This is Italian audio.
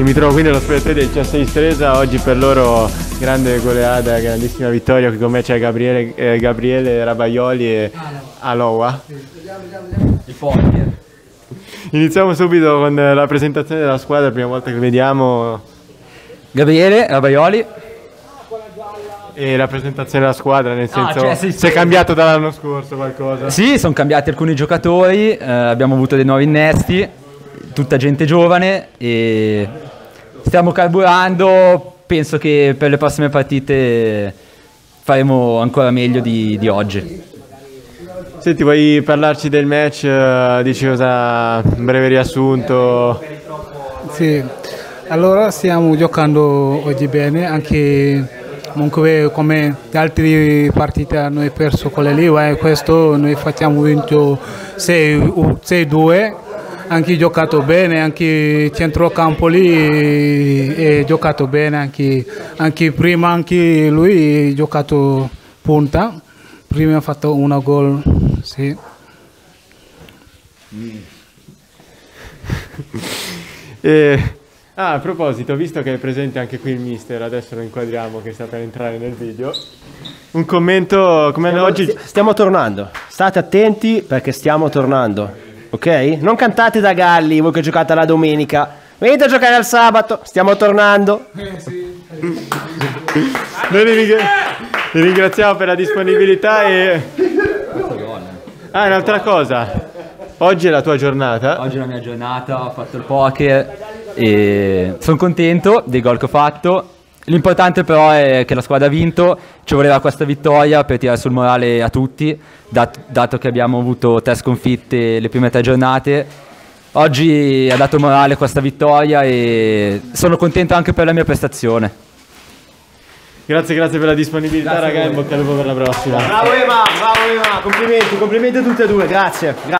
E mi trovo qui nello spogliatoio del CSI Stresa, oggi per loro grande goleada, grandissima vittoria, qui con me c'è Gabriele, eh, Gabriele Rabaioli e Aloa. Il portier. Iniziamo subito con la presentazione della squadra, prima volta che vediamo, Gabriele Rabaioli. e la presentazione della squadra, nel Ah, senso cioè, sì, se è cambiato dall'anno scorso qualcosa. Sì, sono cambiati alcuni giocatori, eh, abbiamo avuto dei nuovi innesti, tutta gente giovane e stiamo carburando. Penso che per le prossime partite faremo ancora meglio di, di oggi. Senti, vuoi parlarci del match? eh, Dici cosa, un breve riassunto. Sì, allora stiamo giocando oggi bene, anche comunque come le altre partite noi perso quelle lì, ma questo noi facciamo vinto 6-2, anche giocato bene, anche centrocampo lì è giocato bene, anche, anche prima anche lui ha giocato punta, prima ha fatto una gol, sì. E- ah, a proposito, visto che è presente anche qui il mister, adesso lo inquadriamo che sta per entrare nel video. Un commento come oggi. Sti- Stiamo tornando. State attenti perché stiamo tornando. Ok? Non cantate da galli voi che giocate la domenica. Venite a giocare al sabato. Stiamo tornando. Noi li, ringra- li ringraziamo per la disponibilità e. Ah, un'altra cosa. Oggi è la tua giornata. Oggi è la mia giornata, ho fatto il poker e sono contento dei gol che ho fatto. L'importante però è che la squadra ha vinto, ci voleva questa vittoria per tirare sul morale a tutti, dat- dato che abbiamo avuto tre sconfitte le prime tre giornate. Oggi ha dato morale questa vittoria e sono contento anche per la mia prestazione. Grazie, grazie per la disponibilità, Grazie a raga. In bocca al lupo per la prossima. Bravo Ema, bravo Ema. Complimenti, complimenti a tutte e due. Grazie. Gra-